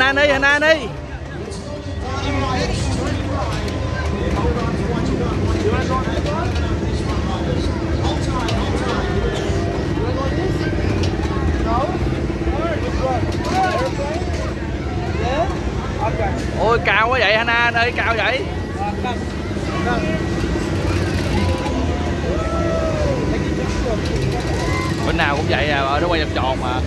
anh An đi anh An đi ôi, cao quá vậy anh An ơi, cao vậy. Bên nào cũng vậy à nó quay vòng tròn mà.